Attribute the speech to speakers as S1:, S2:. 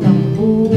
S1: ng buhay